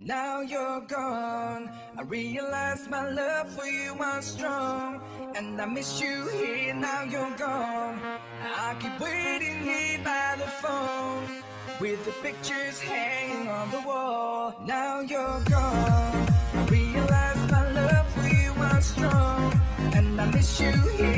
Now you're gone. I realize my love for you was strong. And I miss you here, now you're gone. I keep waiting here by the phone. With the pictures hanging on the wall. Now you're gone. I realize my love for you was strong. And I miss you here,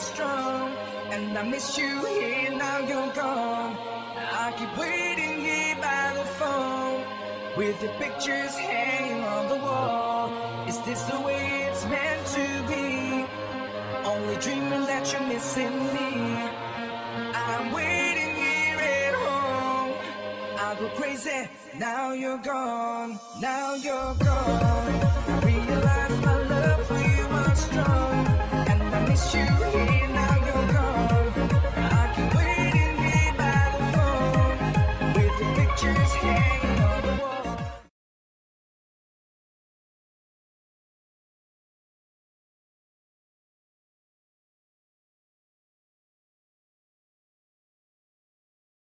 strong. And I miss you here, now you're gone. I keep waiting here by the phone. With the pictures hanging on the wall. Is this the way it's meant to be? Only dreaming that you're missing me. I'm waiting here at home. I go crazy. Now you're gone. Now you're gone. Realize